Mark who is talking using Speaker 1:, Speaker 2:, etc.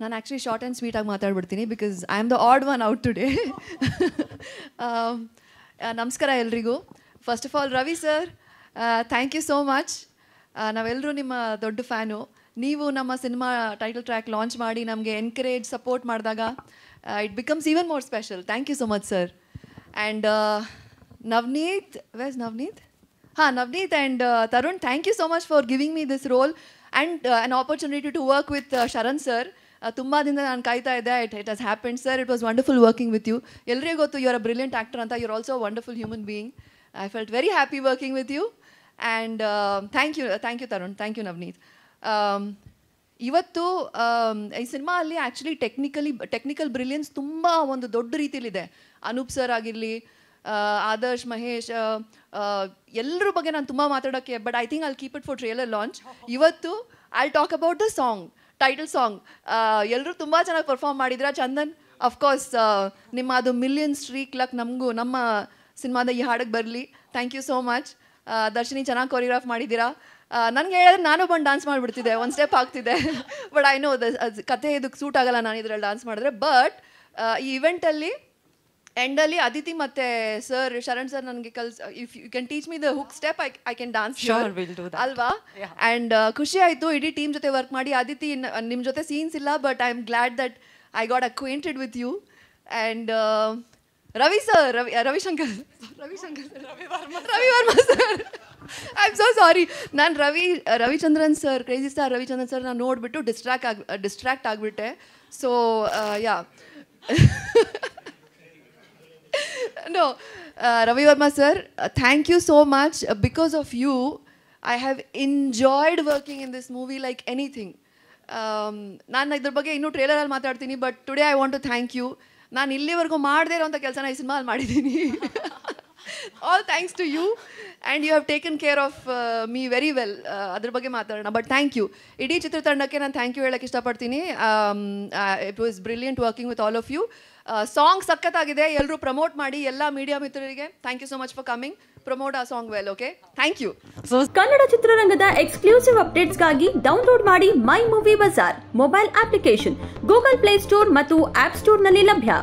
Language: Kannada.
Speaker 1: ನಾನು ಆ್ಯಕ್ಚುಲಿ ಶಾರ್ಟ್ ಆ್ಯಂಡ್ ಸ್ವೀಟಾಗಿ ಮಾತಾಡ್ಬಿಡ್ತೀನಿ because I am the odd one out today ನಮಸ್ಕಾರ ಎಲ್ರಿಗೂ. First of all Ravi sir thank you so much ನಾವೆಲ್ಲರೂ ನಿಮ್ಮ ದೊಡ್ಡ ಫ್ಯಾನು. ನೀವು ನಮ್ಮ ಸಿನಿಮಾ ಟೈಟಲ್ ಟ್ರ್ಯಾಕ್ ಲಾಂಚ್ ಮಾಡಿ ನಮಗೆ ಎನ್ಕರೇಜ್ ಸಪೋರ್ಟ್ ಮಾಡಿದಾಗ it becomes even more special thank you so much sir and Navaneeth ವೆಸ್ Navneet ಹಾಂ Navaneeth and Tarun thank you so much for giving me this role and an opportunity to work with Sharan sir ತುಂಬ ದಿನ ನಾನು ಕಾಯ್ತಾ ಇದ್ದೆ. It it has happened sir it was wonderful working with you ಎಲ್ಲರಿಗೂ ಗೊತ್ತು you are a brilliant actor ಅಂತ. You're also wonderful human being I felt very happy working with you and thank you thank you Tarun thank you Navaneeth ಇವತ್ತು ಈ ಸಿನಿಮಾ ಅಲ್ಲಿ ಆ್ಯಕ್ಚುಲಿ ಟೆಕ್ನಿಕಲಿ ಟೆಕ್ನಿಕಲ್ ಬ್ರಿಲಿಯನ್ಸ್ ತುಂಬ ಒಂದು ದೊಡ್ಡ ರೀತಿಲಿದೆ ಅನೂಪ್ ಸರ್ ಆಗಿರಲಿ ಆದರ್ಶ್ ಮಹೇಶ್ ಎಲ್ಲರ ಬಗ್ಗೆ ನಾನು ತುಂಬ ಮಾತಾಡೋಕ್ಕೆ but I think I'll keep it for trailer launch ಇವತ್ತು I talk about the song title song ಎಲ್ಲರೂ ತುಂಬ ಚೆನ್ನಾಗಿ ಪರ್ಫಾರ್ಮ್ ಮಾಡಿದ್ರ, ಚಂದನ್? ಅಫ್ಕೋರ್ಸ್ ನಿಮ್ಮ ಅದು ಮಿಲಿಯನ್ ಸ್ಟ್ರೀಕ್ ಲಕ್ ನಮಗೂ, ನಮ್ಮ ಸಿನಿಮಾದ ಈ ಹಾಡಿಗೆ ಬರಲಿ. Thank you so much Darshini ಚೆನ್ನಾಗಿ ಕೊರಿಯೋಗ್ರಾಫ್ ಮಾಡಿದ್ದೀರಾ. ನನಗೆ ಹೇಳಿದ್ರೆ ನಾನು ಬಂದು ಡಾನ್ಸ್ ಮಾಡಿಬಿಡ್ತಿದ್ದೆ, ಒಂದು ಸ್ಟೆಪ್ ಆಗ್ತಿದೆ. ಬಟ್ ಐ ನೋ ದ ಕಥೆ ಇದಕ್ಕೆ ಸೂಟ್ ಆಗಲ್ಲ ನಾನು ಇದ್ರಲ್ಲಿ ಡಾನ್ಸ್ ಮಾಡಿದ್ರೆ ಬಟ್ ಈ ಇವೆಂಟಲ್ಲಿ ಎಂಡಲ್ಲಿ ಅದಿತಿ ಮತ್ತೆ ಸರ್ ಶರಣ್ ಸರ್ ನನಗೆ ಕಲ್ಸ್ if you can teach me the hook step I I can dance
Speaker 2: sure will do that.
Speaker 1: ಅಲ್ವಾ? ಆ್ಯಂಡ್ ಖುಷಿ ಆಯಿತು ಇಡೀ ಟೀಮ್ ಜೊತೆ ವರ್ಕ್ ಮಾಡಿ. ಅದಿತಿ ನಿಮ್ಮ ಜೊತೆ ಸೀನ್ಸ್ ಇಲ್ಲ but I am glad that I got acquainted with you and Ravi sir Ravi Ravishankar Ravishankar Ravi Varma sir I am so sorry ನಾನು Ravi Ravichandran sir crazy star Ravichandran sir ನಾನು ನೋಡಿಬಿಟ್ಟು ಡಿಸ್ಟ್ರಾಕ್ಟ್ ಆಗಿ distract ಆಗಿಬಿಟ್ಟೆ. So you know Ravivarma sir thank you so much because of you I have enjoyed working in this movie like anything ನಾನು ಇದ್ರ ಬಗ್ಗೆ ಇನ್ನೂ ಟ್ರೇಲರಲ್ಲಿ ಮಾತಾಡ್ತೀನಿ but today I want to thank you ನಾನು ಇಲ್ಲಿವರೆಗೂ ಮಾಡದೇ ಇರೋ ಅಂತ ಕೆಲಸನ ಈ ಸಿನಿಮಾ ಅಲ್ಲಿ ಮಾಡಿದ್ದೀನಿ. All thanks to you and you have taken care of me very well ಅದ್ರ ಬಗ್ಗೆ ಮಾತಾಡೋಣ. ಬಟ್ ಥ್ಯಾಂಕ್ ಯು ಇಡೀ ಚಿತ್ರತಂಡಕ್ಕೆ ನಾನು ಥ್ಯಾಂಕ್ ಯು ಹೇಳಕ್ಕೆ ಇಷ್ಟಪಡ್ತೀನಿ. It was brilliant working with all of you song ಸಖತ್ತಾಗಿದೆ. ಎಲ್ಲರೂ ಪ್ರಮೋಟ್ ಮಾಡಿ ಎಲ್ಲ ಮೀಡಿಯಾ ಮಿತ್ರರಿಗೆ. Thank you so much for coming promote ಆ song well okay thank you so
Speaker 3: Kannada ಚಿತ್ರರಂಗದ ಎಕ್ಸ್ಕ್ಲೂಸಿವ್ ಅಪ್ಡೇಟ್ಸ್ಗಾಗಿ ಡೌನ್ಲೋಡ್ ಮಾಡಿ my movie bazaar mobile application Google Play Store ಮತ್ತು ಆಪ್ ಸ್ಟೋರ್ನಲ್ಲಿ ಲಭ್ಯ.